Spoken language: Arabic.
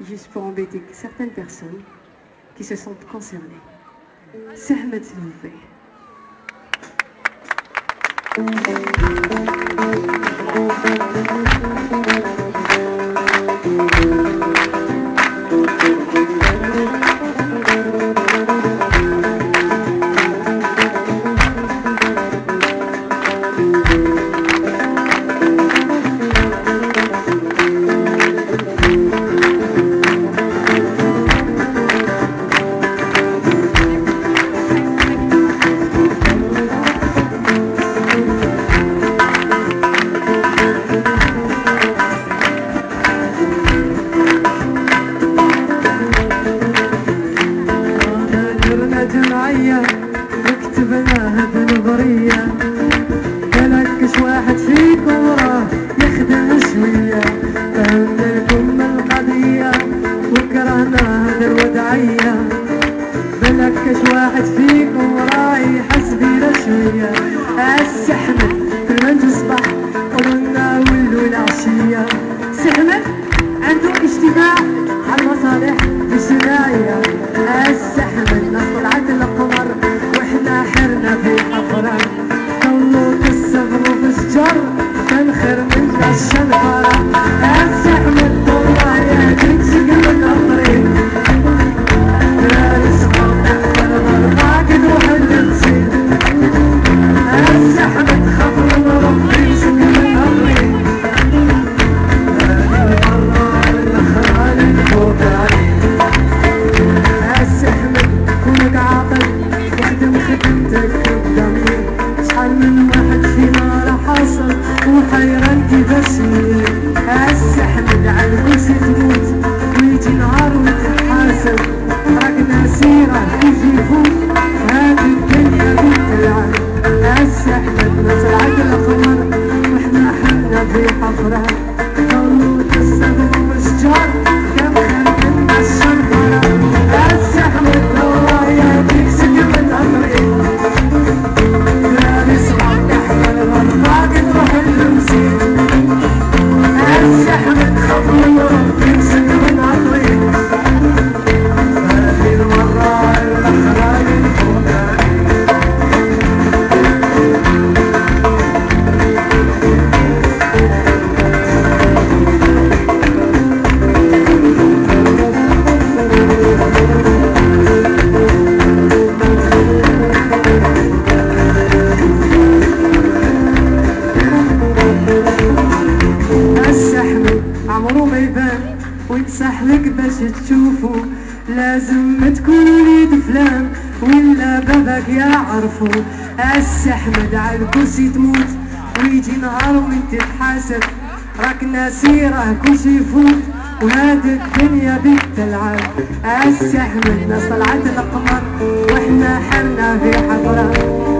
juste pour embêter certaines personnes qui se sentent concernées. Sahmed, s'il vous plaît. بلكش واحد فيكم راه يحس بينا شوية؟ عس احمد في المنج الصباح قلنا ولو العشية. سحمد عنده اجتماع على المصالح الاجتماعية عس من واحد فينا راه حاصل وحيران كيفاش عس احمد على الكرسي تموت ويجي نهار وتتحاسب راك ناسيره كيف يفوت هذه الدنيا بالتلعب عس احمد ناس العقل قمر وإحنا حنا في حفره طلوت الصدر والشجار عمره ما يبان ويتسحلك باش تشوفو. لازم تكون وليد فلان ولا باباك يعرفو. السحمد على الكرسي تموت ويجي نهار وانت تحاسب. راك ناسيره كلشي يفوت وهذه الدنيا بيك تلعب. السحمد ناس طلعت القمر وإحنا حرنا في حفرة.